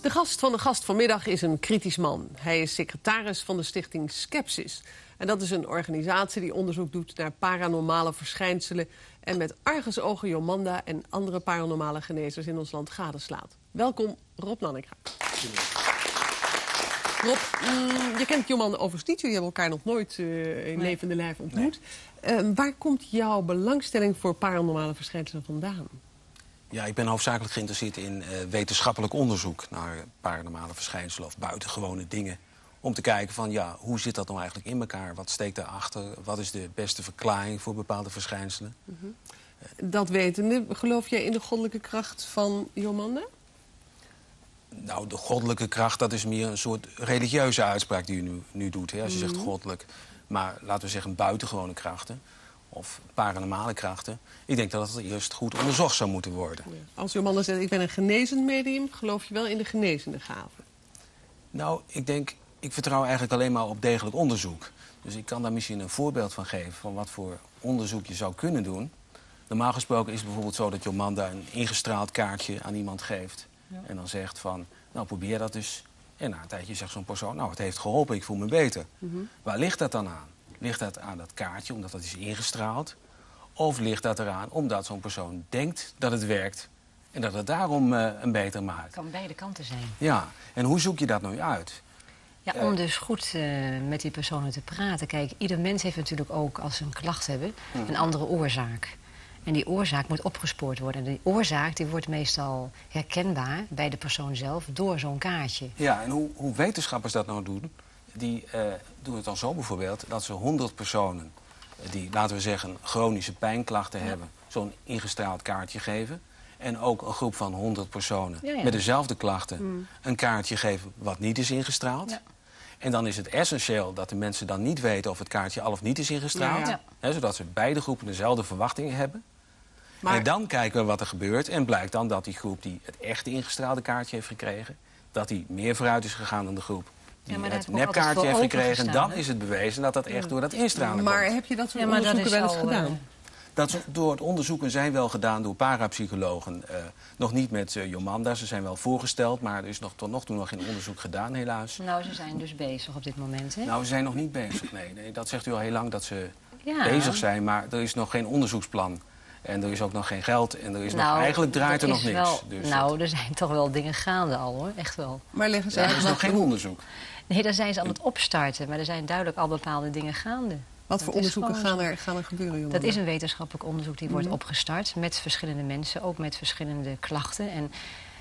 De gast van de gast vanmiddag is een kritisch man. Hij is secretaris van de stichting Skepsis. En dat is een organisatie die onderzoek doet naar paranormale verschijnselen... en met argusogen Jomanda en andere paranormale genezers in ons land gadeslaat. Welkom, Rob Nanninga. Rob, mm, je kent Jomanda overigens niet. Jullie hebben elkaar nog nooit uh, in levende lijf ontmoet. Uh, waar komt jouw belangstelling voor paranormale verschijnselen vandaan? Ja, ik ben hoofdzakelijk geïnteresseerd in uh, wetenschappelijk onderzoek... naar paranormale verschijnselen of buitengewone dingen. Om te kijken van, ja, hoe zit dat nou eigenlijk in elkaar? Wat steekt daarachter? Wat is de beste verklaring voor bepaalde verschijnselen? Mm -hmm. dat wetende, geloof jij in de goddelijke kracht van Jomanda? Nou, de goddelijke kracht, dat is meer een soort religieuze uitspraak die u nu, nu doet. Hè, als je mm -hmm. zegt goddelijk. Maar laten we zeggen buitengewone krachten of paranormale krachten. Ik denk dat het eerst goed onderzocht zou moeten worden. Ja. Als uw man zegt, ik ben een genezend medium... geloof je wel in de genezende gaven? Nou, ik denk, ik vertrouw eigenlijk alleen maar op degelijk onderzoek. Dus ik kan daar misschien een voorbeeld van geven... van wat voor onderzoek je zou kunnen doen. Normaal gesproken is het bijvoorbeeld zo dat je man daar een ingestraald kaartje aan iemand geeft. Ja. En dan zegt van, nou probeer dat dus. En na een tijdje zegt zo'n persoon, nou het heeft geholpen, ik voel me beter. Mm -hmm. Waar ligt dat dan aan? Ligt dat aan dat kaartje, omdat dat is ingestraald? Of ligt dat eraan omdat zo'n persoon denkt dat het werkt... en dat het daarom uh, een beter maakt? Het kan beide kanten zijn. Ja, en hoe zoek je dat nou uit? Ja, om dus goed uh, met die personen te praten. Kijk, ieder mens heeft natuurlijk ook, als ze een klacht hebben... een andere oorzaak. En die oorzaak moet opgespoord worden. En die oorzaak die wordt meestal herkenbaar bij de persoon zelf door zo'n kaartje. Ja, en hoe, hoe wetenschappers dat nou doen die uh, doen het dan zo bijvoorbeeld dat ze 100 personen die, laten we zeggen, chronische pijnklachten ja. hebben, zo'n ingestraald kaartje geven. En ook een groep van 100 personen ja, ja. met dezelfde klachten mm. een kaartje geven wat niet is ingestraald. En dan is het essentieel dat de mensen dan niet weten of het kaartje al of niet is ingestraald. Hè, zodat ze beide groepen dezelfde verwachtingen hebben. Maar... En dan kijken we wat er gebeurt. En blijkt dan dat die groep die het echte ingestraalde kaartje heeft gekregen... dat die meer vooruit is gegaan dan de groep die ja, het nepkaartje heeft gekregen... dan is het bewezen dat dat echt door dat instralen Maar komt. heb je dat soort ja, onderzoeken wel eens al, gedaan? Dat door het onderzoeken zijn wel gedaan door parapsychologen. Uh, nog niet met uh, Jomanda, ze zijn wel voorgesteld... maar er is nog, tot nog toe nog geen onderzoek gedaan, helaas. Nou, ze zijn dus bezig op dit moment, hè? Nou, ze zijn nog niet bezig, nee. nee dat zegt u al heel lang dat ze ja. bezig zijn... maar er is nog geen onderzoeksplan. En er is ook nog geen geld en er is nou, nog, eigenlijk draait er nog niks. Wel, dus nou, dat... er zijn toch wel dingen gaande al, hoor. Echt wel. Maar leggen ze Er is nog geen onderzoek. Nee, daar zijn ze aan het opstarten. Maar er zijn duidelijk al bepaalde dingen gaande. Wat voor onderzoeken gaan er, gaan er gebeuren, jongen? Dat is een wetenschappelijk onderzoek die wordt mm -hmm. opgestart met verschillende mensen, ook met verschillende klachten. En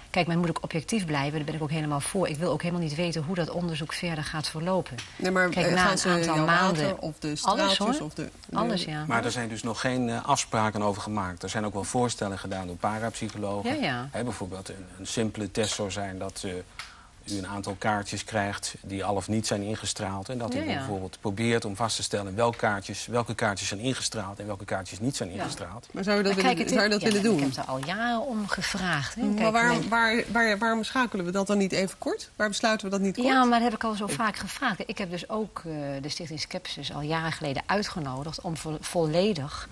kijk, men moet ook objectief blijven, daar ben ik ook helemaal voor. Ik wil ook helemaal niet weten hoe dat onderzoek verder gaat verlopen. Nee, maar kijk, na een aantal maanden. Of de straaltjes, alles, of de. Alles, ja. Maar er zijn dus nog geen uh, afspraken over gemaakt. Er zijn ook wel voorstellen gedaan door parapsychologen. Ja, ja. Bijvoorbeeld een, een, simpele test zou zijn dat. Uh, u een aantal kaartjes krijgt die al of niet zijn ingestraald. En dat u ja, ja. bijvoorbeeld probeert om vast te stellen welke kaartjes, welke kaartjes zijn ingestraald en welke kaartjes niet zijn ingestraald. Ja. Maar zou je dat, willen, kijk, zou je dat willen doen? Ik heb er al jaren om gevraagd. Hè. Kijk, maar waar, waar, waar, waarom schakelen we dat dan niet even kort? Waar besluiten we dat niet kort? Ja, maar dat heb ik al zo vaak gevraagd. Ik heb dus ook uh, de Stichting Skepsis al jaren geleden uitgenodigd om vo volledig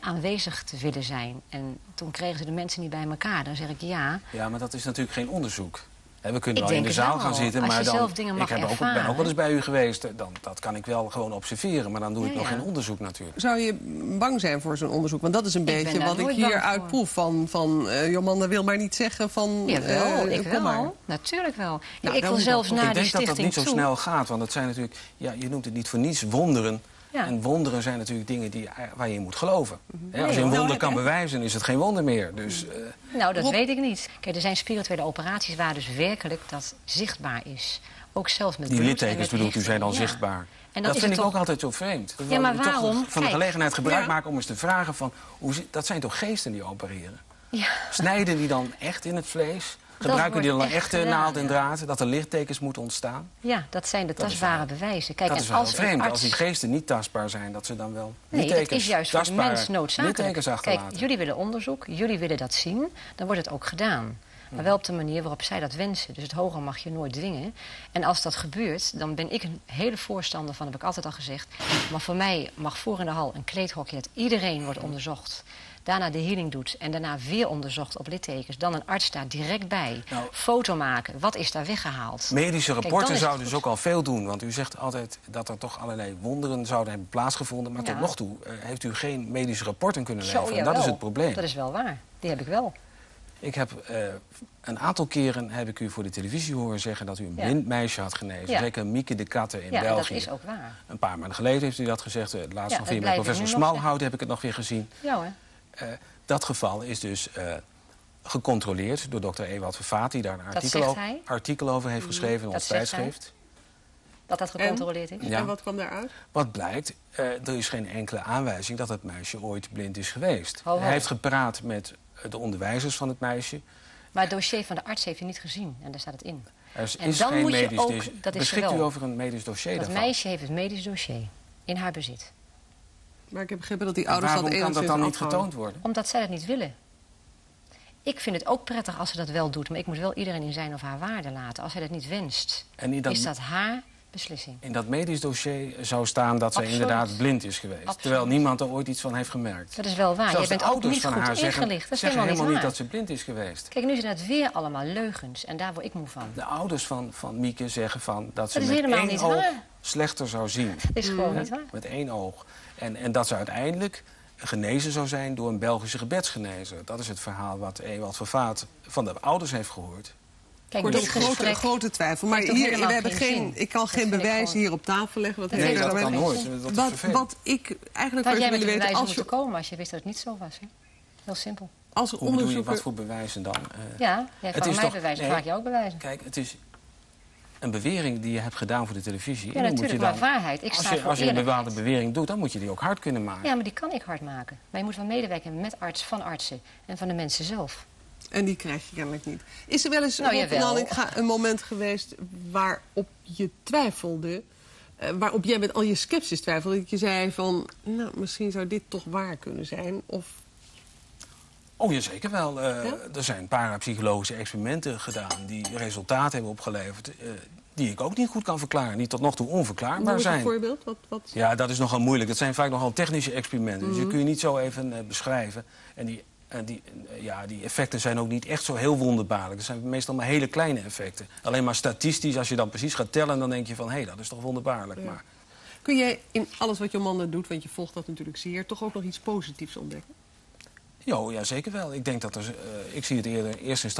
aanwezig te willen zijn. En toen kregen ze de mensen niet bij elkaar. Dan zeg ik ja. Ja, maar dat is natuurlijk geen onderzoek. We kunnen wel in de zaal gaan zitten, maar dan, ik heb ook, ben ook wel eens bij u geweest. Dan, dat kan ik wel gewoon observeren, maar dan doe ik nog ja. geen onderzoek natuurlijk. Zou je bang zijn voor zo'n onderzoek? Want dat is een ik beetje wat ik hier uitproef van, van uh, Jomanda wil maar niet zeggen van... Jawel, uh, ik wel. Maar. Natuurlijk wel. Nou, ik wil zelfs naar Ik denk dat dat niet zo toe. snel gaat, want dat zijn natuurlijk... Ja, je noemt het niet voor niets wonderen. Ja. En wonderen zijn natuurlijk dingen die, waar je in moet geloven. Mm -hmm. He, als je een wonder kan bewijzen, is het geen wonder meer. Dus, uh, nou, dat Rob... weet ik niet. Kijk, er zijn spirituele operaties waar dus werkelijk dat zichtbaar is. Ook zelfs met Die littekens bedoelt u zijn dan ja. zichtbaar. En dat, dat vind ik toch... ook altijd zo vreemd. Ja, maar waarom? Toch van de gelegenheid gebruik maken om eens te vragen van... Hoe, dat zijn toch geesten die opereren? Ja. Snijden die dan echt in het vlees? Gebruiken die dan echt echte naald en draad? Dat er lichttekens moeten ontstaan? Ja, dat zijn de tastbare bewijzen. Kijk, dat is wel als vreemd. Arts... Als die geesten niet tastbaar zijn, dat ze dan wel Nee, dat is juist voor de mens noodzakelijk. Kijk, jullie willen onderzoek, jullie willen dat zien, dan wordt het ook gedaan. Maar wel op de manier waarop zij dat wensen. Dus het hoger mag je nooit dwingen. En als dat gebeurt, dan ben ik een hele voorstander van, heb ik altijd al gezegd. Maar voor mij mag voor in de hal een kleedhokje dat iedereen wordt onderzocht daarna de healing doet en daarna weer onderzocht op littekens, dan een arts daar direct bij, Nou. foto maken, wat is daar weggehaald? Medische rapporten zouden dus ook al veel doen. Want u zegt altijd dat er toch allerlei wonderen zouden hebben plaatsgevonden. Maar Ja. tot nog toe eh, heeft u geen medische rapporten kunnen Zo, leveren. en dat is het probleem. Dat is wel waar, die heb ik wel. Ik heb eh, een aantal keren heb ik u voor de televisie horen zeggen dat u een Ja. blind meisje had genezen. Ja. Zeker Mieke de Katten in ja, en dat België. is ook waar. Een paar maanden geleden heeft u dat gezegd. Laatst nog weer met professor Smalhout heb ik het nog weer gezien. Ja hoor. Eh, dat geval is dus eh, gecontroleerd door dokter Ewald Vervaat... die daar een artikel, over, artikel over heeft geschreven in Dat ons tijdschrift. Dat dat gecontroleerd is. Ja. En wat kwam daaruit? Wat blijkt, eh, er is geen enkele aanwijzing dat het meisje ooit blind is geweest. Ho, ho. Hij heeft gepraat met de onderwijzers van het meisje. Maar het dossier van de arts heeft hij niet gezien en daar staat het in. Er is, En is dan geen moet je medisch ook- dat is Beschikt u over een medisch dossier Dat daarvan? meisje heeft het medisch dossier in haar bezit. Maar ik heb begrepen dat die ouders dat kan dat dan niet getoond worden? Omdat zij dat niet willen. Ik vind het ook prettig als ze dat wel doet, maar ik moet wel iedereen in zijn of haar waarde laten. Als zij dat niet wenst, En in dat, is dat haar beslissing. in dat medisch dossier zou staan dat zij Absoluut. inderdaad blind is geweest. Absoluut. Terwijl niemand er ooit iets van heeft gemerkt. Dat is wel waar. Zelfs de bent ook ouders niet van goed haar zeggen, ingelicht. Dat is zeggen helemaal niet waar. dat ze blind is geweest. Kijk, nu zijn het weer allemaal leugens en daar word ik moe van. De ouders van, van Mieke zeggen van dat ze Dat met één niet oog waar. slechter zou zien. Dat is gewoon niet waar. Met één oog. En, en dat ze uiteindelijk genezen zou zijn door een Belgische gebedsgenezer. Dat is het verhaal wat Ewald Vervaat van de ouders heeft gehoord. Kijk, Wordt dit ook grote, gesprek... grote twijfel. Maar hier, we hebben geen ik kan geen bewijzen gewoon- hier op tafel leggen. Wat Nee, dat nou kan nooit. Dat Wat, wat ik eigenlijk Had wel jij met willen weten, bewijzen als, moeten je, komen als je wist dat het niet zo was? Hè? Heel simpel. als er Hoe bedoel je, wat voor bewijzen dan? Eh, Ja, jij Het vraagt is mij toch- bewijzen, nee. vraag je ook bewijzen. Kijk, het is een bewering die je hebt gedaan voor de televisie. Ja, En dan moet natuurlijk, maar dan, waarheid. Ik als sta je, als je een bepaalde bewering doet, dan moet je die ook hard kunnen maken. Ja, maar die kan ik hard maken. Maar je moet wel medewerken met arts, van artsen en van de mensen zelf. En die krijg je kennelijk niet. Is er wel eens Nou, een moment geweest waarop je twijfelde... eh, waarop jij met al je sceptisch twijfelde... dat je zei van, nou, misschien zou dit toch waar kunnen zijn? Of Oh, ja, zeker wel. Eh, Ja? Er zijn parapsychologische experimenten gedaan die resultaten hebben opgeleverd... eh, die ik ook niet goed kan verklaren, die tot nog toe onverklaarbaar noem eens een zijn. voorbeeld? Wat, wat... Ja, dat is nogal moeilijk. Het zijn vaak nogal technische experimenten. Dus Mhm. die kun je niet zo even eh, beschrijven. En die, en die, eh, ja, die effecten zijn ook niet echt zo heel wonderbaarlijk. Het zijn meestal maar hele kleine effecten. Alleen maar statistisch, als je dan precies gaat tellen... dan denk je van, hé, dat is toch wonderbaarlijk. Ja. Maar Kun jij in alles wat Jomanda doet, want je volgt dat natuurlijk zeer... toch ook nog iets positiefs ontdekken? jo, ja, zeker wel. Ik denk dat er... eh, ik zie het eerder in eerste instantie...